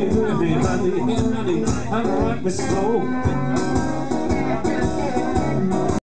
Everybody, everybody, I'm right with slow.